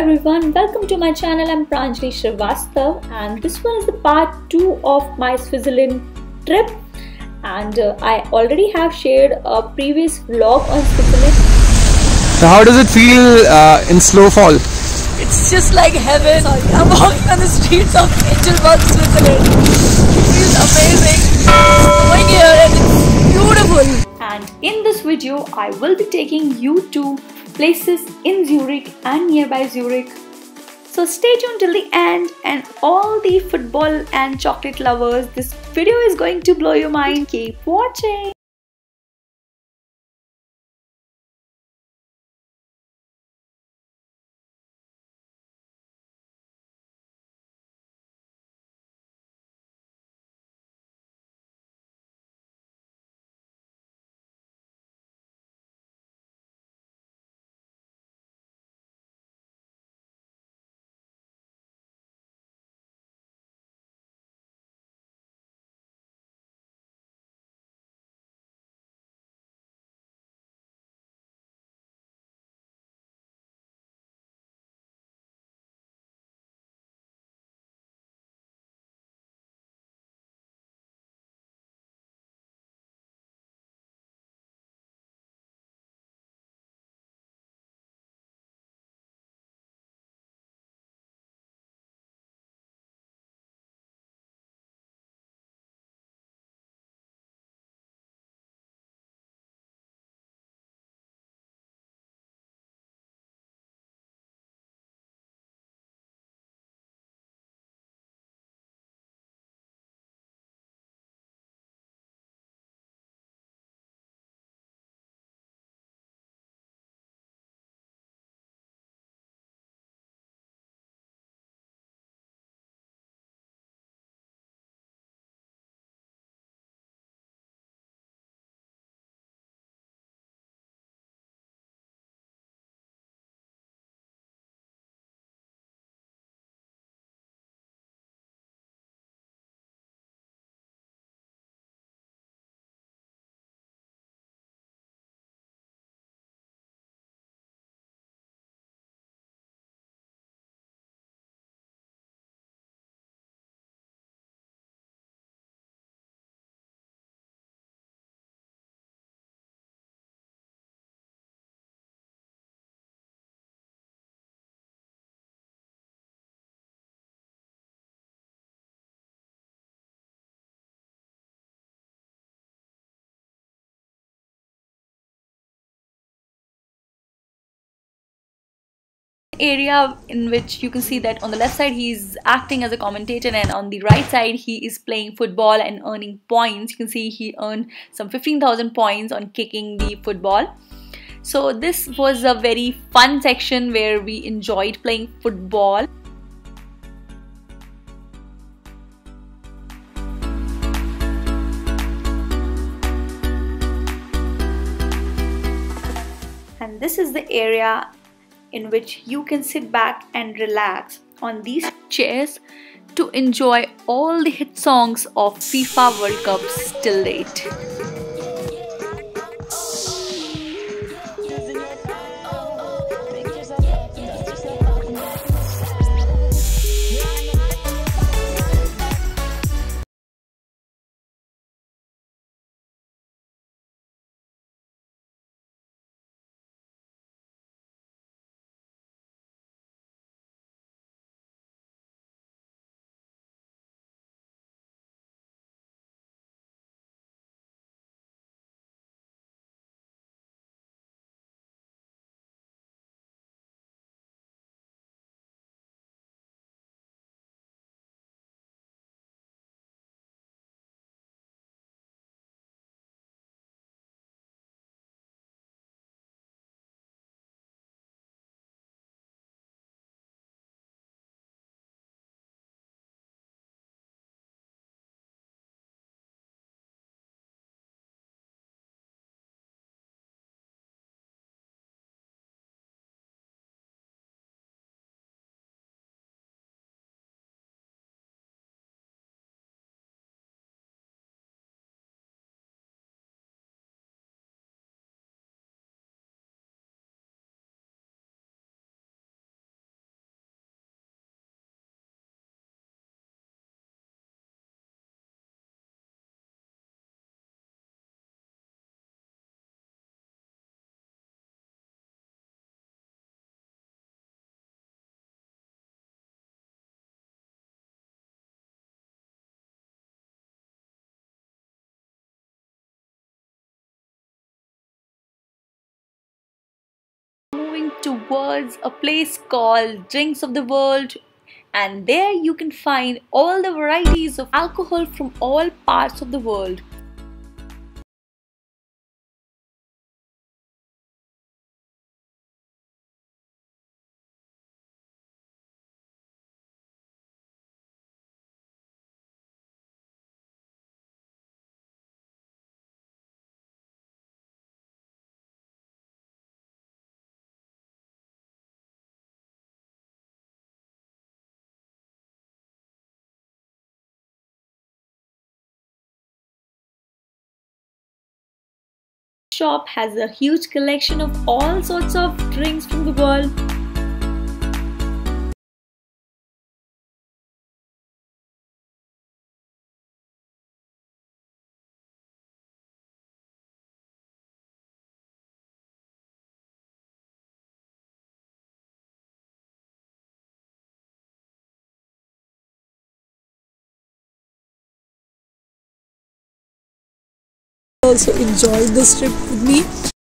everyone, welcome to my channel. I'm Pranjali Srivastav and this one is the part 2 of my Switzerland trip and uh, I already have shared a previous vlog on Switzerland. So how does it feel uh, in snowfall? It's just like heaven. I'm walking on the streets of Engelberg, Switzerland. It feels amazing. Going here and it's beautiful. And in this video, I will be taking you to places in Zurich and nearby Zurich. So stay tuned till the end and all the football and chocolate lovers, this video is going to blow your mind. Keep watching. Area in which you can see that on the left side he's acting as a commentator and on the right side he is playing football and earning points. You can see he earned some 15,000 points on kicking the football. So this was a very fun section where we enjoyed playing football. And this is the area in which you can sit back and relax on these chairs to enjoy all the hit songs of FIFA World Cup still date. Towards a place called Drinks of the World and there you can find all the varieties of alcohol from all parts of the world. Shop has a huge collection of all sorts of drinks from the world. Also enjoyed this trip with me